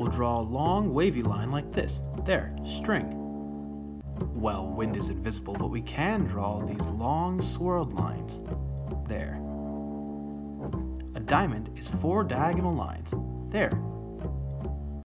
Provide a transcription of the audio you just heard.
we'll draw a long wavy line like this. There, string. Well, wind is invisible, but we can draw these long swirled lines. There. A diamond is four diagonal lines. There,